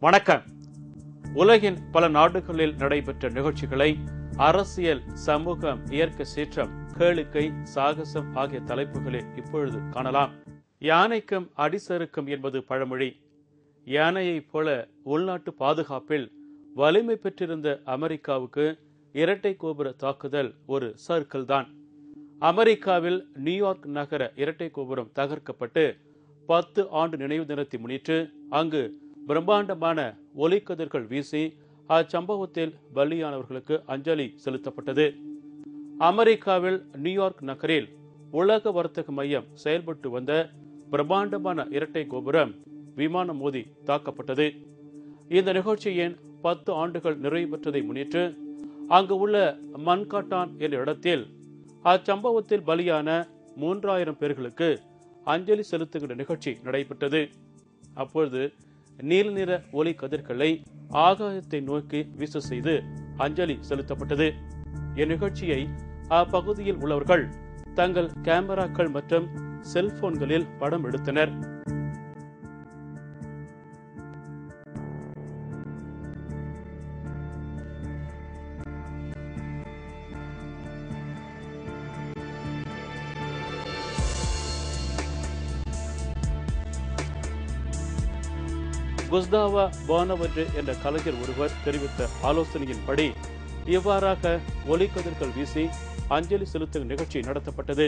வணக்கம். உலகின் பல நாடுகளில் நடைபெற்ற நிகழ்ச்சிகளை அரசியல் சமூகம் இயற்கை சீற்றம் கேளிக்கை சாகசம் ஆகிய தலைப்புகளில் இப்பொழுது காணலாம். யானைக்கும் அடிசறுக்கும் என்பது பழமொழி. யானையைப் போல உள்நாட்டு பாதுகாப்பில் வலிமை பெற்றிருந்த அமெரிக்காவுக்கு இரட்டை கோபுர தாக்குதல் ஒரு சர்க்கிள் தான். அமெரிக்காவில் நியூயார்க் நகர இரட்டை கோபுரம் தகர்க்கப்பட்டு பத்து ஆண்டு நினைவு தினத்தை முன்னிட்டு அங்கு பிரம்மாண்டமான ஒலிக்கதிர்கள் வீசி அச்சம்பவத்தில் பலியானவர்களுக்கு அஞ்சலி செலுத்தப்பட்டது. அமெரிக்காவில் நியூயார்க் நகரில் உலக வர்த்தக மையம் செயல்பட்டு வந்த பிரம்மாண்டமான இரட்டை கோபுரம் விமானம் மோதி தாக்கப்பட்டது. இந்த நிகழ்ச்சியின் பத்து ஆண்டுகள் நிறைவு பெற்றதை முன்னிட்டு அங்கு உள்ள மன்காட்டான் என்ற இடத்தில் அச்சம்பவத்தில் பலியான மூன்றாயிரம் பேர்களுக்கு அஞ்சலி செலுத்துகின்ற நிகழ்ச்சி நடைபெற்றது. அப்பொழுது நீல நிற ஒளி கதிர்களை ஆகாயத்தை நோக்கி வீச செய்து அஞ்சலி செலுத்தப்பட்டது. இந்நிகழ்ச்சியை அப்பகுதியில் உள்ளவர்கள் தங்கள் கேமராக்கள் மற்றும் செல்போன்களில் படம் எடுத்தனர். குஸ்தாவா பானவற்று என்ற கலைஞர் ஒருவர் தெரிவித்த ஆலோசனையின்படி இவ்வாறாக ஒலிக்கதிர்கள் வீசி அஞ்சலி செலுத்தும் நிகழ்ச்சி நடத்தப்பட்டது.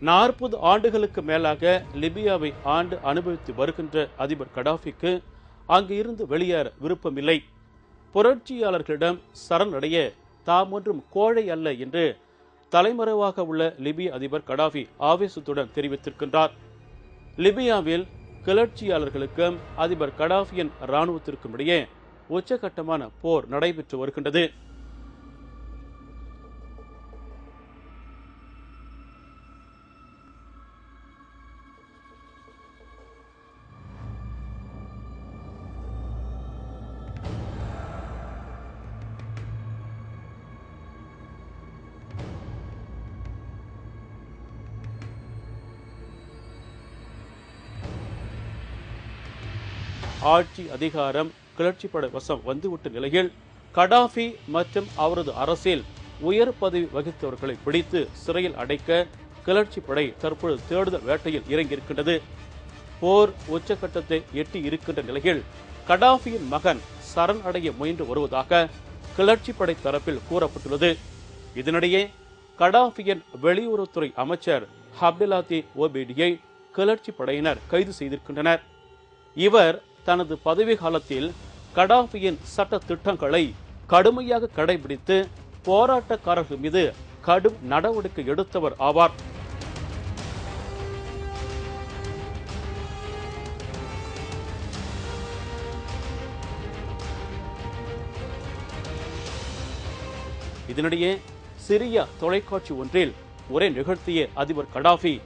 நாற்பது ஆண்டுகளுக்கு மேலாக லிபியாவை ஆண்டு அனுபவித்து வருகின்ற அதிபர் கடாஃபிக்கு அங்கு இருந்து வெளியேற விருப்பமில்லை. புரட்சியாளர்களிடம் சரணடைய தாம் ஒன்றும் கோழை அல்ல என்று தலைமறைவாக உள்ள லிபிய அதிபர் கடாஃபி ஆவேசத்துடன் தெரிவித்திருக்கின்றார். லிபியாவில் கிளர்ச்சியாளர்களுக்கும் அதிபர் கடாஃபியின் இராணுவத்திற்கும் இடையே உச்சகட்டமான போர் நடைபெற்று வருகின்றது. ஆட்சி அதிகாரம் கிளர்ச்சிப்படை வசம் வந்துவிட்ட நிலையில் கடாஃபி மற்றும் அவரது அரசில் உயர் பதவி வகித்தவர்களை பிடித்து சிறையில் அடைக்க கிளர்ச்சி படை தற்பொழுது தேடுதல் வேட்டையில் இறங்கியிருக்கின்றது. போர் உச்சகட்டத்தை எட்டி இருக்கின்ற நிலையில் கடாஃபியின் மகன் சரண் அடைய முயன்று வருவதாக கிளர்ச்சி படை தரப்பில் கூறப்பட்டுள்ளது. இதனிடையே கடாஃபியின் வெளியுறவுத்துறை அமைச்சர் ஹப்டிலாத்தி ஓபேடியை கிளர்ச்சி படையினர் கைது செய்திருக்கின்றனர். இவர் தனது பதவி காலத்தில் கடாபியின் சட்ட திட்டங்களை கடுமையாக கடைபிடித்து போராட்டக்காரர்கள் மீது கடும் நடவடிக்கை எடுத்தவர் ஆவார். இதனிடையே சிறிய தொலைக்காட்சி ஒன்றில் உரை நிகழ்த்திய அதிபர் கடாஃபி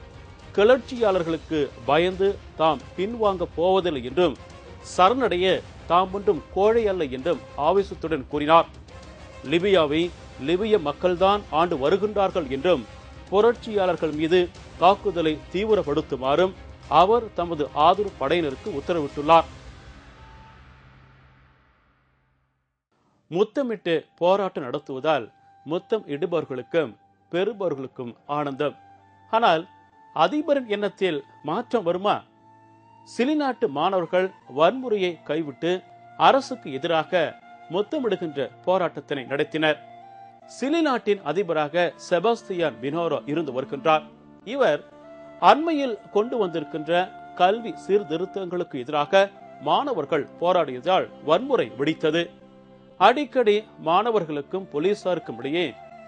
கிளர்ச்சியாளர்களுக்கு பயந்து தாம் பின்வாங்க போவதில்லை என்றும் சரணடைய தாம் ஒன்றும் கோழை அல்ல என்றும் ஆவேசத்துடன் கூறினார். லிபியாவை லிபிய மக்கள்தான் ஆண்டு வருகின்றார்கள் என்றும் புரட்சியாளர்கள் மீது தாக்குதலை தீவிரப்படுத்துமாறும் அவர் தமது ஆதரவு படையினருக்கு உத்தரவிட்டுள்ளார். முத்தமிட்டு போராட்டம் நடத்துவதால் முத்தம் இடுபவர்களுக்கும் பெறுபவர்களுக்கும் ஆனந்தம். ஆனால் அதிபரின் எண்ணத்தில் மாற்றம் வருமா? சிலிநாட்டு மாணவர்கள் வன்முறையை கைவிட்டு அரசுக்கு எதிராக முத்தமிடுகின்ற போராட்டத்தினை நடத்தினர். சிலி நாட்டின் அதிபராக செபாஸ்தியான் பினோரோ இருந்து வருகின்றார். இவர் அண்மையில் கொண்டு வந்திருக்கின்ற கல்வி சீர்திருத்தங்களுக்கு எதிராக மாணவர்கள் போராடியதால் வன்முறை வெடித்தது. அடிக்கடி மாணவர்களுக்கும் போலீசாருக்கும் இடையே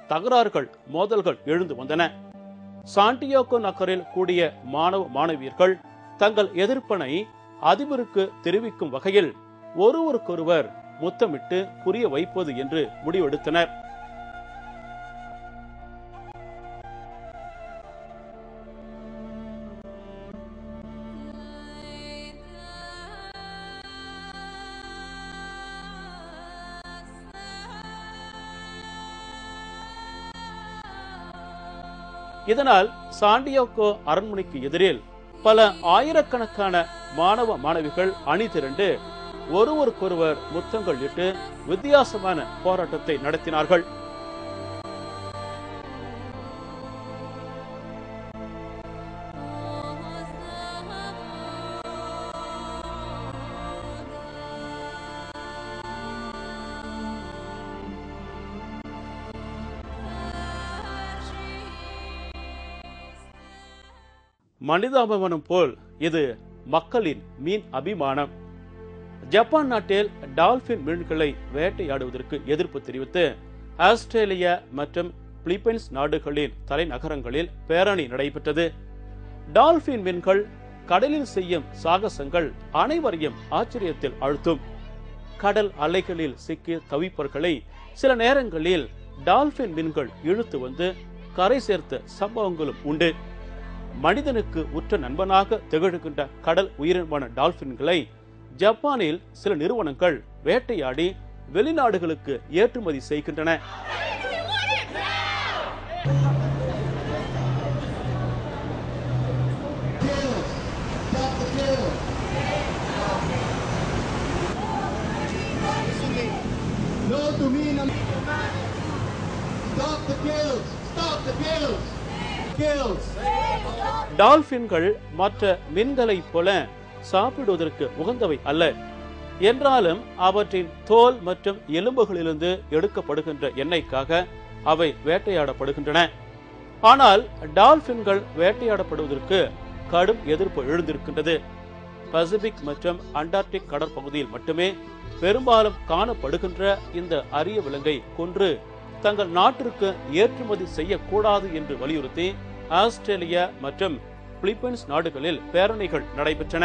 தகராறுகள் மோதல்கள் எழுந்து வந்தன. சாண்டியோகோ நகரில் கூடிய மாணவ மாணவியர்கள் தங்கள் எதிர்ப்பனை அதிபருக்கு தெரிவிக்கும் வகையில் ஒருவருக்கொருவர் முத்தமிட்டு புரிய வைப்பது என்று முடிவெடுத்தனர். இதனால் சாண்டியோகோ அரண்மனைக்கு எதிரில் பல ஆயிரக்கணக்கான மாணவ மாணவிகள் அணி திரண்டு ஒருவருக்கொருவர் முத்தங்கள் இட்டு வித்தியாசமான போராட்டத்தை நடத்தினார்கள். மனிதாபிமானம் போல் இது மக்களின் மீன் அபிமானம். ஜப்பான் நாட்டில் டால்பின் மீன்களை வேட்டையாடுவதற்கு எதிர்ப்பு தெரிவித்து ஆஸ்திரேலியா மற்றும் பிலிப்பைன்ஸ் நாடுகளின் தலைநகரங்களில் பேரணி நடைபெற்றது. டால்பின் மீன்கள் கடலில் செய்யும் சாகசங்கள் அனைவரையும் ஆச்சரியத்தில் அழுத்தும். கடல் அலைகளில் சிக்கி தவிப்பவர்களை சில நேரங்களில் டால்பின் மீன்கள் இழுத்து வந்து கரை சேர்த்த சம்பவங்களும் உண்டு. மனிதனுக்கு உற்ற நண்பனாக திகழ்கின்ற கடல் உயிரினமான டால்பின்களை ஜப்பானில் சில நிறுவனங்கள் வேட்டையாடி வெளிநாடுகளுக்கு ஏற்றுமதி செய்கின்றன Stop the kills. Stop the Kills. டால்பின்கள் மற்ற மீன்களைப் போல சாப்பிடுவதற்கு உகந்தவை அல்ல. என்றாலும் அவற்றின் தோல் மற்றும் எலும்புகளிலிருந்து எடுக்கப்படுகின்ற எண்ணெய்க்காக அவை வேட்டையாடப்படுகின்றன. ஆனால் டால்பின்கள் வேட்டையாடப்படுவதற்கு கடும் எதிர்ப்பு எழுந்திருக்கின்றது. பசிபிக் மற்றும் அண்டார்டிக் கடற்பகுதியில் மட்டுமே பெரும்பாலும் காணப்படுகின்ற இந்த அரிய விலங்கை கொன்று தங்கள் நாட்டிற்கு ஏற்றுமதி செய்யக்கூடாது என்று வலியுறுத்தி ஆஸ்திரேலியா மற்றும் பிலிப்பைன்ஸ் நாடுகளில் பேரணிகள் நடைபெற்றன.